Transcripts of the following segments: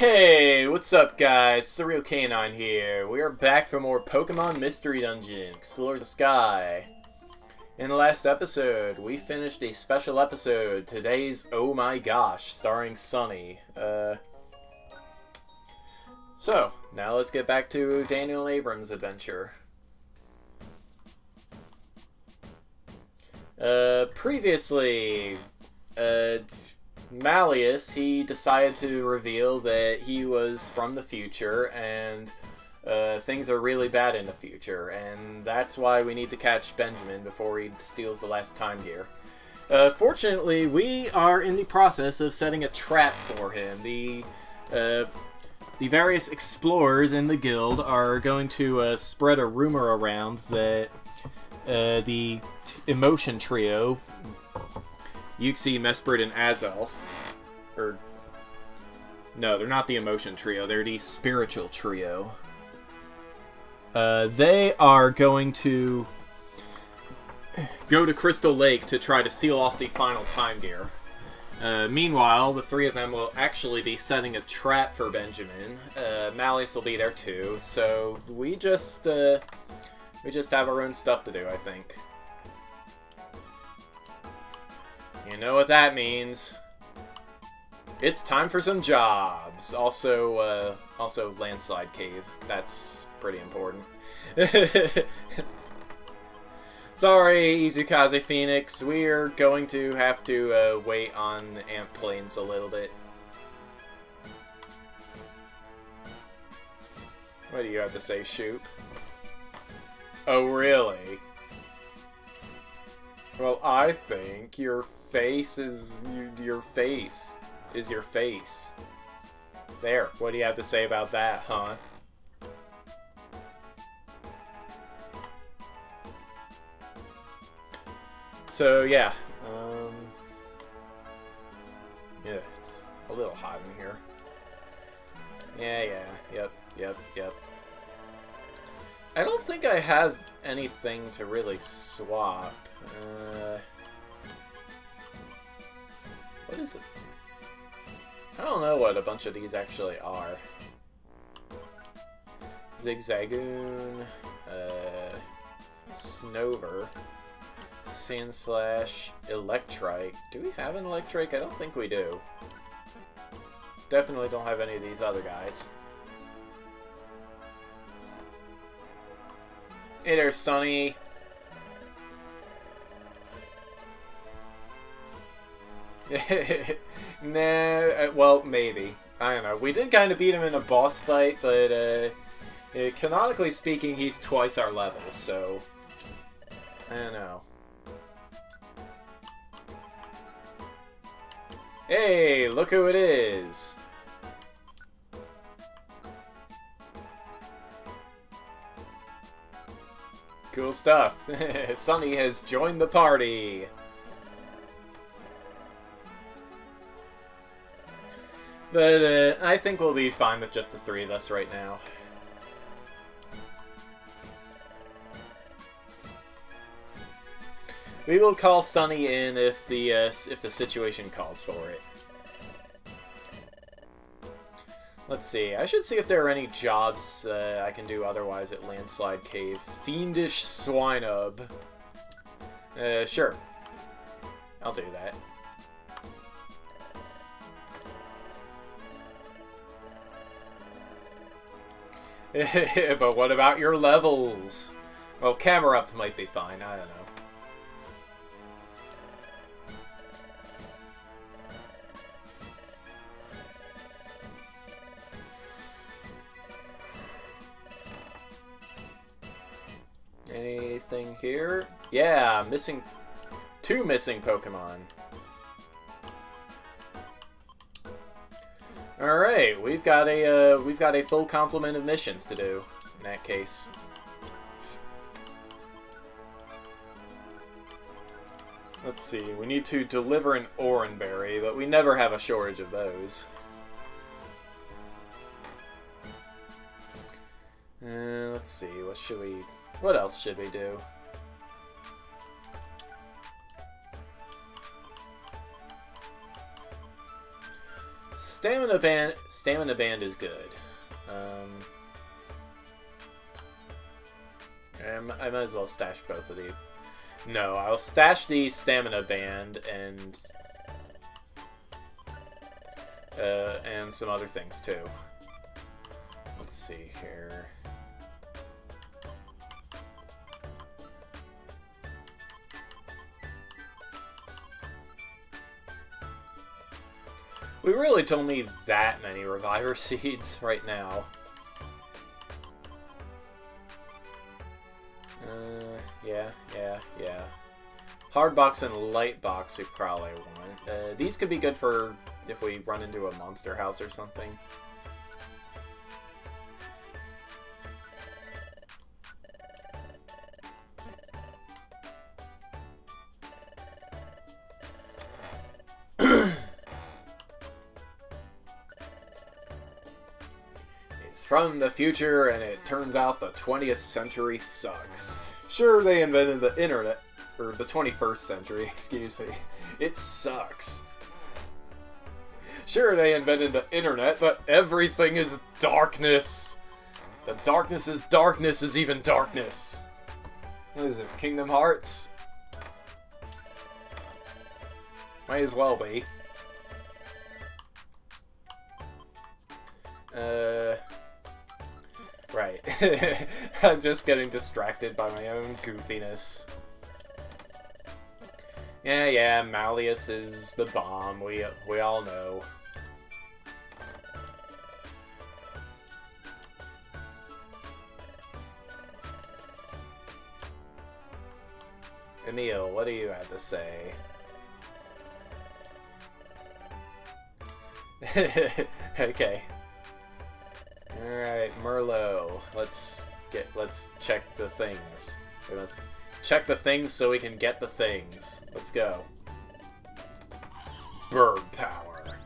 Hey, what's up guys? Surreal Canine here. We are back for more Pokemon Mystery Dungeon, Explorers of Sky. In the last episode, we finished a special episode, today's Oh My Gosh, starring Sunny. Uh, so, now let's get back to Daniel Abrams' adventure. Uh, previously, uh, Malleus, he decided to reveal that he was from the future and uh, things are really bad in the future, and that's why we need to catch Benjamin before he steals the last time gear. Uh, fortunately, we are in the process of setting a trap for him. The uh, the various explorers in the guild are going to uh, spread a rumor around that uh, the emotion trio Uxie, Mesprit, and Azelf. Or. No, they're not the emotion trio, they're the spiritual trio. Uh, they are going to go to Crystal Lake to try to seal off the final time gear. Uh, meanwhile, the three of them will actually be setting a trap for Benjamin. Uh, Malleus will be there too, so we just, uh, we just have our own stuff to do, I think. You know what that means. It's time for some jobs. Also, uh, also landslide cave. That's pretty important. Sorry, Izukaze Phoenix. We're going to have to uh, wait on Amp Plains a little bit. What do you have to say, Shoop? Oh, really? Well, I think your face is your face is your face. There. What do you have to say about that, huh? So yeah, um, yeah, it's a little hot in here. Yeah, yeah, yep, yep, yep. I don't think I have anything to really swap. Uh, what is it? I don't know what a bunch of these actually are. Zigzagoon, uh, Snover, Sandslash, Electrike. Do we have an Electrike? I don't think we do. Definitely don't have any of these other guys. Hey there, Sunny. nah, uh, well, maybe. I don't know. We did kind of beat him in a boss fight, but uh, uh, canonically speaking, he's twice our level, so... I don't know. Hey, look who it is! Cool stuff. Sunny has joined the party. But uh, I think we'll be fine with just the three of us right now. We will call Sunny in if the uh, if the situation calls for it. Let's see. I should see if there are any jobs uh, I can do otherwise at Landslide Cave. Fiendish Swinub. Uh, sure. I'll do that. but what about your levels? Well, Camerupt might be fine, I don't know. Anything here? Yeah, missing... Two missing Pokemon. All right, we've got a uh, we've got a full complement of missions to do in that case. Let's see, we need to deliver an Oranberry, but we never have a shortage of those. Uh, let's see, what should we... What else should we do? Stamina band, stamina band is good. Um, I might as well stash both of these. No, I'll stash the stamina band and uh, and some other things too. Let's see here. We really don't need that many Reviver Seeds right now. Uh, yeah, yeah, yeah. Hard box and light box we probably want. Uh, these could be good for if we run into a monster house or something. From the future, and it turns out the 20th century sucks. Sure, they invented the internet, or the 21st century, excuse me. It sucks. Sure, they invented the internet, but everything is darkness. The darkness is darkness is even darkness. What is this, Kingdom Hearts? Might as well be. Uh... Right. I'm just getting distracted by my own goofiness. Yeah, yeah, Malleus is the bomb. We we all know. Emil, what do you have to say? okay. Alright, Merlo. Let's get let's check the things. Let's check the things so we can get the things. Let's go. Bird power.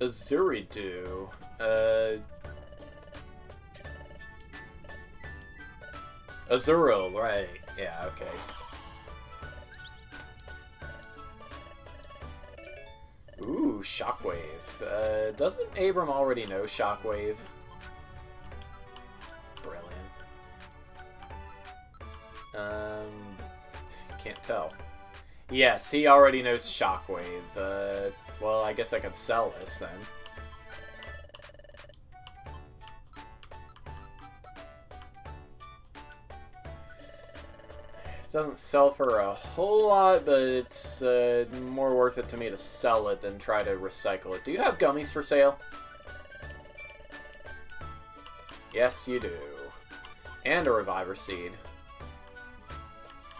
Azuridu. Uh Azurill, right. Yeah, okay. Ooh, Shockwave. Uh, doesn't Abram already know Shockwave? Brilliant. Um, can't tell. Yes, he already knows Shockwave. Uh, well, I guess I could sell this then. Doesn't sell for a whole lot, but it's uh, more worth it to me to sell it than try to recycle it. Do you have gummies for sale? Yes, you do. And a Reviver Seed.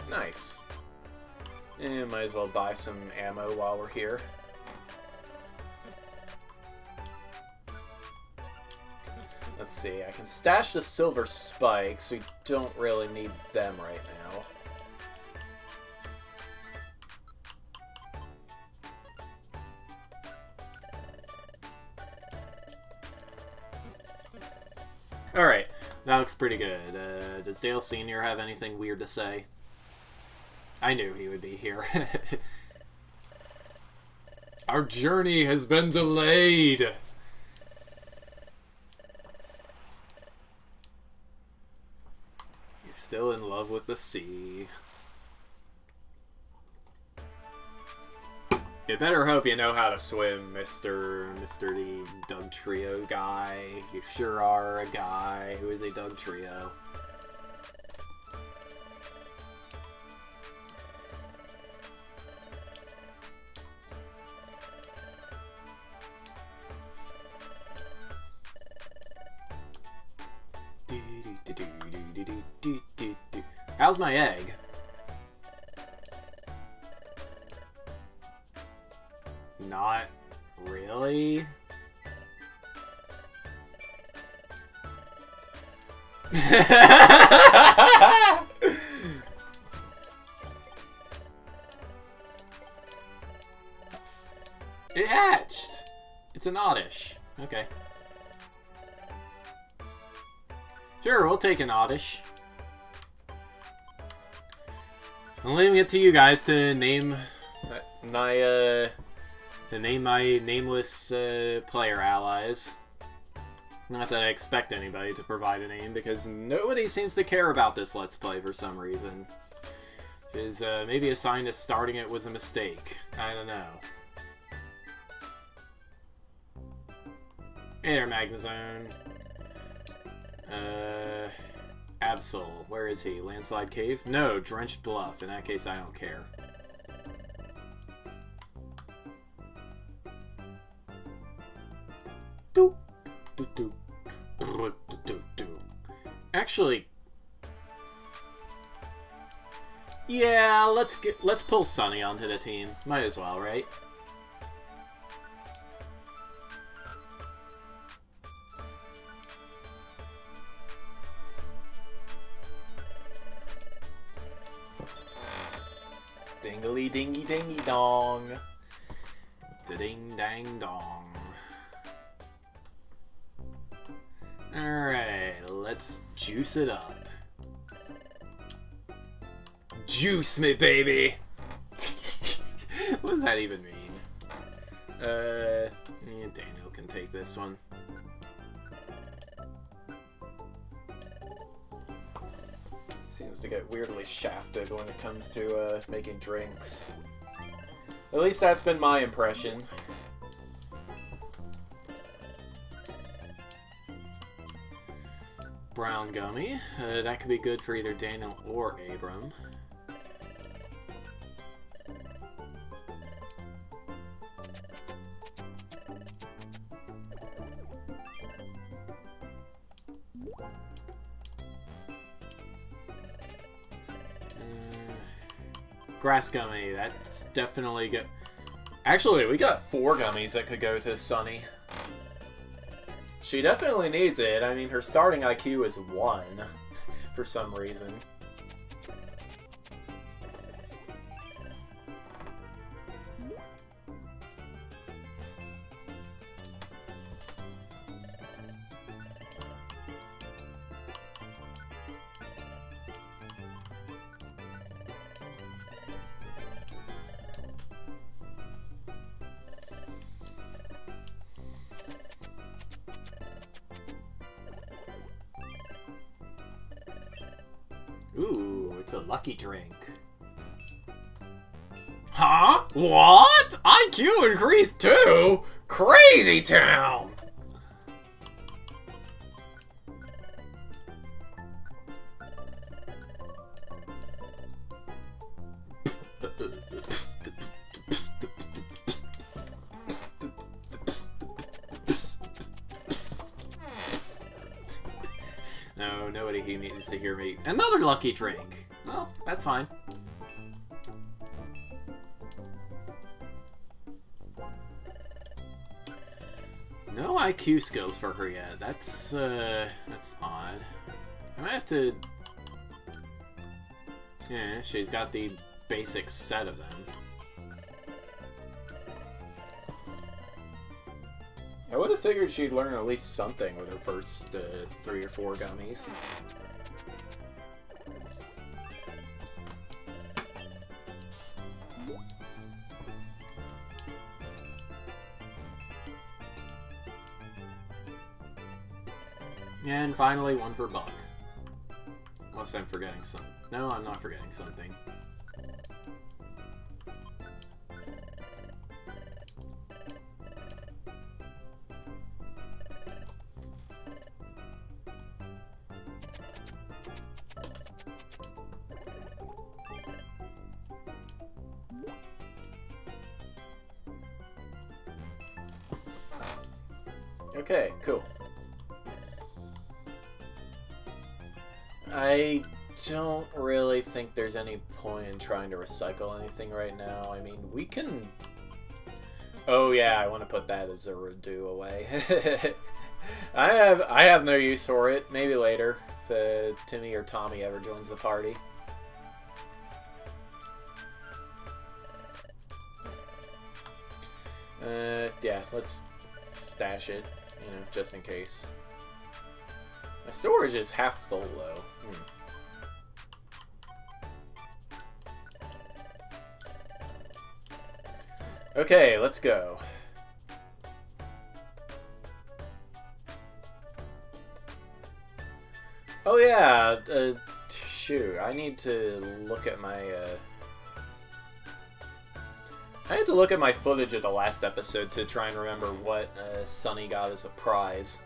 Nice. Eh, might as well buy some ammo while we're here. Let's see, I can stash the silver spikes. We don't really need them right now. Alright, that looks pretty good. Uh, does Dale Sr. have anything weird to say? I knew he would be here. Our journey has been delayed! He's still in love with the sea. You better hope you know how to swim, Mr. Mr. the Dugtrio guy. You sure are a guy who is a Dugtrio. How's my egg? Not really? it hatched! It's an oddish. Okay. Sure, we'll take an oddish. I'm leaving it to you guys to name my uh, to name my nameless uh, player allies. Not that I expect anybody to provide a name, because nobody seems to care about this Let's Play for some reason. Is uh, maybe a sign that starting it was a mistake. I don't know. Hey there, Magnezone. Uh, Absol. Where is he? Landslide Cave? No, Drenched Bluff. In that case, I don't care. Do, do, do, do, do, do. Actually, yeah, let's get let's pull Sunny onto the team. Might as well, right? Dingly dingy dingy dong. Da ding dang dong. Alright, let's juice it up. Juice me, baby! what does that even mean? Uh, yeah, Daniel can take this one. Seems to get weirdly shafted when it comes to uh, making drinks. At least that's been my impression. Brown gummy. Uh, that could be good for either Daniel or Abram. grass gummy. That's definitely good. Actually, we got four gummies that could go to Sunny. She definitely needs it. I mean, her starting IQ is one for some reason. Crazy town! No, nobody needs to hear me. Another lucky drink. Well, that's fine. IQ skills for her yet. That's, uh, that's odd. I might have to... Yeah, she's got the basic set of them. I would have figured she'd learn at least something with her first uh, three or four gummies. And finally, one for Buck. Unless I'm forgetting some. No, I'm not forgetting something. I don't really think there's any point in trying to recycle anything right now. I mean, we can... Oh yeah, I want to put that as a redo away. I have I have no use for it. Maybe later, if uh, Timmy or Tommy ever joins the party. Uh, yeah, let's stash it, you know, just in case. My storage is half full, though. Hmm. Okay, let's go. Oh yeah, uh, shoot, I need to look at my, uh... I had to look at my footage of the last episode to try and remember what uh, Sunny got as a prize.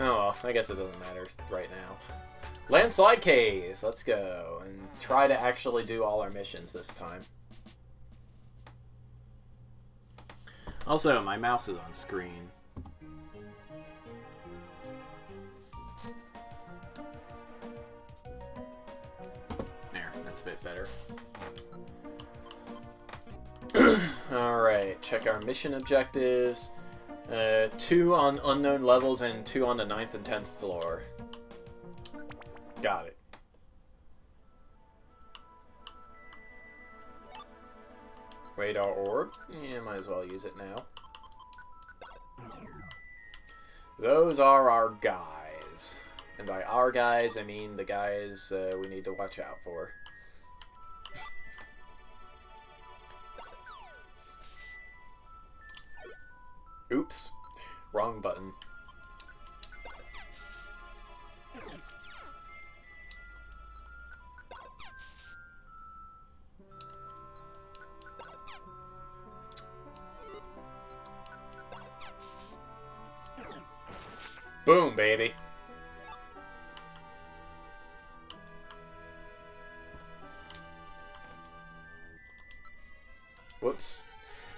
Oh well, I guess it doesn't matter right now. Landslide Cave! Let's go, and try to actually do all our missions this time. Also, my mouse is on screen. There, that's a bit better. Alright, check our mission objectives. Uh, two on unknown levels and two on the 9th and 10th floor. Got it. Radar orb. Yeah, might as well use it now. Those are our guys. And by our guys, I mean the guys uh, we need to watch out for.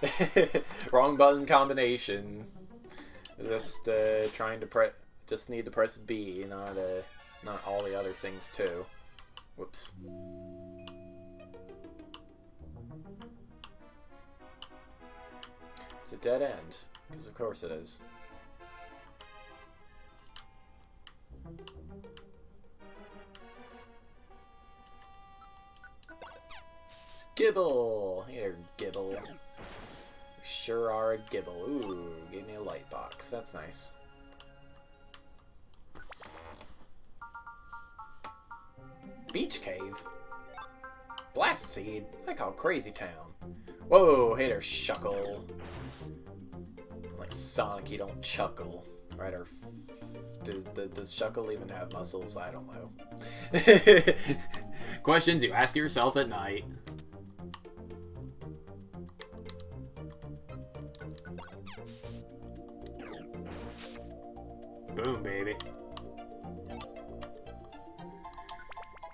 Wrong button combination. Just uh, trying to press. Just need to press B, not uh, not all the other things too. Whoops. It's a dead end, because of course it is. Gible! Here, Gible. Sure are a Gible. Ooh, gave me a light box. That's nice. Beach Cave? Blast Seed? I call Crazy Town. Whoa, hey there, Shuckle. Like Sonic, you don't chuckle. Right, or does Shuckle even have muscles? I don't know. Questions you ask yourself at night. Boom, baby.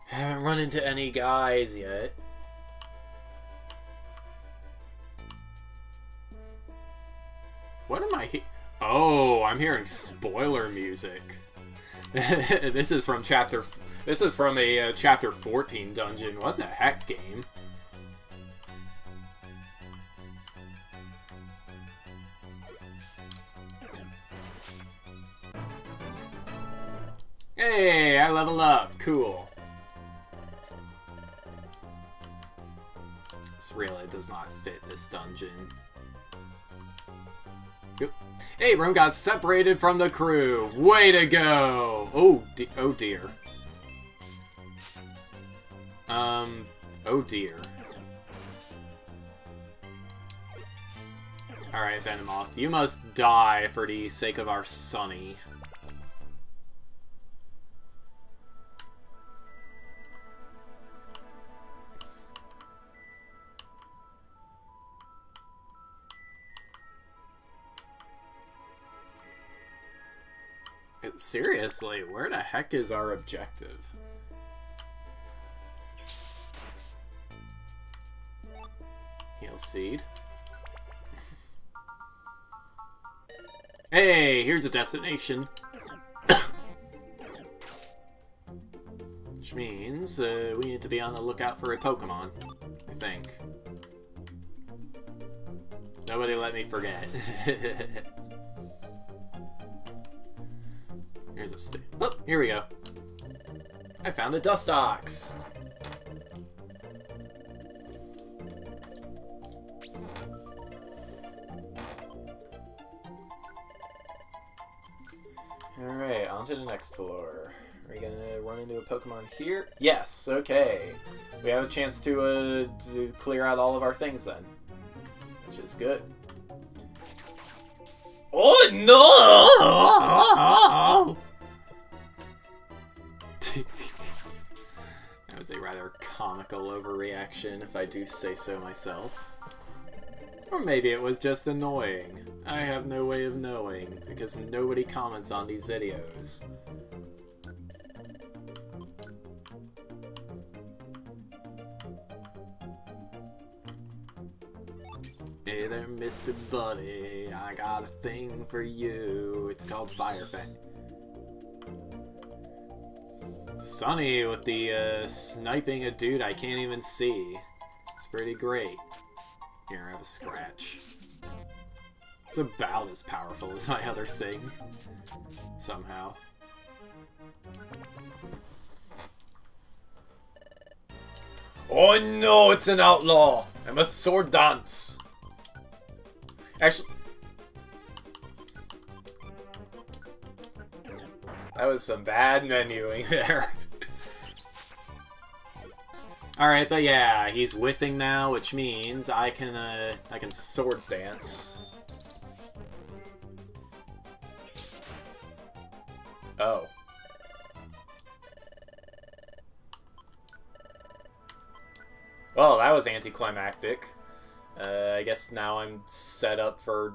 Haven't run into any guys yet. What am I Oh, I'm hearing spoiler music. this is from chapter... This is from a uh, chapter 14 dungeon. What the heck, game? Hey, I level up. Cool. This really does not fit this dungeon. Yep. Rome got separated from the crew. Way to go! Oh, de oh dear. Um, oh dear. Alright, Venomoth, you must die for the sake of our Sunny. Seriously, where the heck is our objective? Heal seed. hey, here's a destination. Which means uh, we need to be on the lookout for a Pokemon, I think. Nobody let me forget. A stick. Oh, here we go. I found a dust ox. Alright, on to the next floor. Are we gonna run into a Pokemon here? Yes, okay. we have a chance to, uh, to clear out all of our things then. Which is good. Oh no! Was a rather comical overreaction, if I do say so myself. Or maybe it was just annoying. I have no way of knowing, because nobody comments on these videos. Hey there, Mr. Buddy. I got a thing for you. It's called Fire Fang. Sunny with the uh, sniping a dude I can't even see. It's pretty great. Here, I have a scratch. It's about as powerful as my other thing. Somehow. Oh no, it's an outlaw! I'm a sword dance! Actually... That was some bad menuing there. Alright, but yeah, he's whiffing now, which means I can, uh, I can swords dance. Oh. Well, that was anticlimactic. Uh, I guess now I'm set up for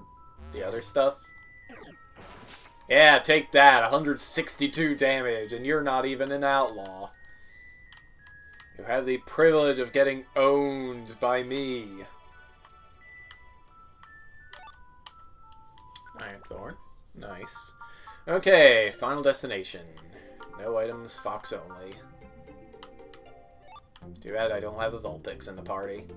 the other stuff. Yeah, take that. 162 damage, and you're not even an outlaw. You have the privilege of getting owned by me. Iron Thorn. Nice. Okay, final destination. No items, fox only. Too bad I don't have a Vulpix in the party.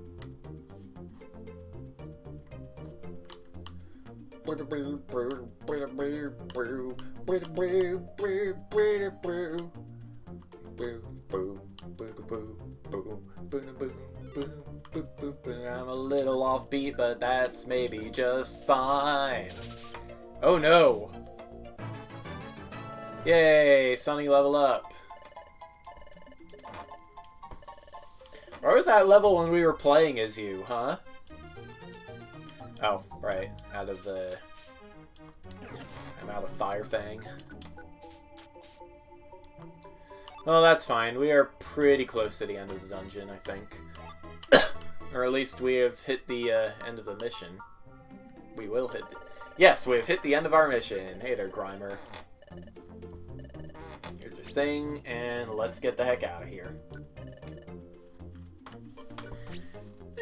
I'm a little offbeat, but that's maybe just fine. Oh no! Yay! Sunny level up. Where was that level when we were playing as you, huh? Oh, right. Out of the... I'm out of Fire Fang. Well, that's fine. We are pretty close to the end of the dungeon, I think. or at least we have hit the uh, end of the mission. We will hit the... Yes, we have hit the end of our mission. Hey there, Grimer. Here's your thing, and let's get the heck out of here.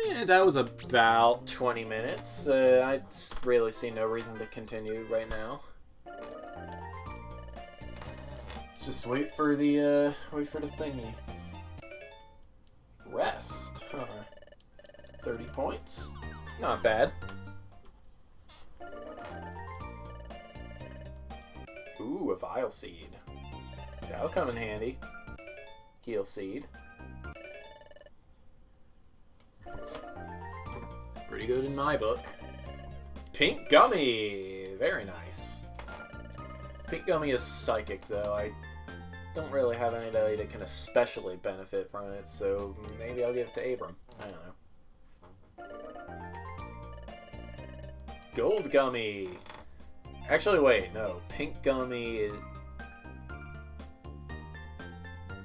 Eh, that was about 20 minutes. Uh, I really see no reason to continue right now. Let's just wait for the, uh, wait for the thingy. Rest. Huh. 30 points. Not bad. Ooh, a Vile Seed. That'll come in handy. Heal Seed. Pretty good in my book. Pink Gummy! Very nice. Pink Gummy is psychic, though. I don't really have anybody that can especially benefit from it, so maybe I'll give it to Abram. I don't know. Gold Gummy! Actually, wait, no. Pink Gummy is...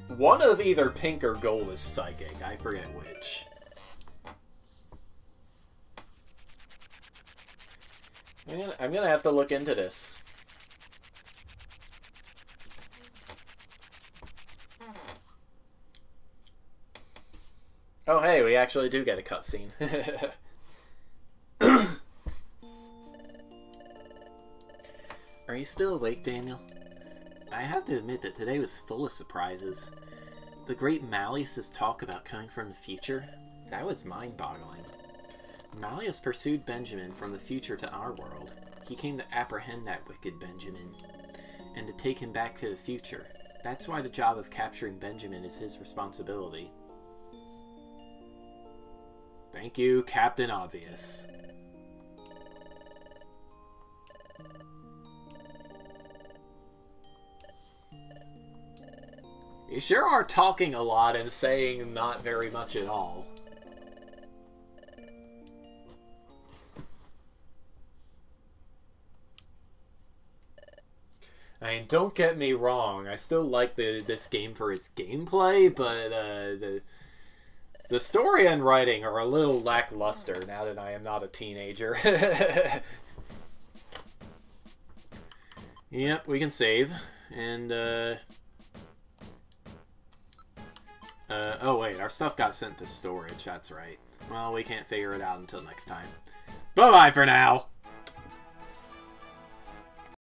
One of either pink or gold is psychic. I forget which. I'm gonna, I'm gonna have to look into this. Oh, hey, we actually do get a cutscene. Are you still awake, Daniel? I have to admit that today was full of surprises. The great Malleus's talk about coming from the future, that was mind-boggling. Malleus pursued Benjamin from the future to our world. He came to apprehend that wicked Benjamin, and to take him back to the future. That's why the job of capturing Benjamin is his responsibility. Thank you, Captain Obvious. You sure are talking a lot and saying not very much at all. Don't get me wrong. I still like the this game for its gameplay, but uh, the the story and writing are a little lackluster now that I am not a teenager. yep, we can save. And, uh... Uh, oh wait, our stuff got sent to storage, that's right. Well, we can't figure it out until next time. Bye-bye for now!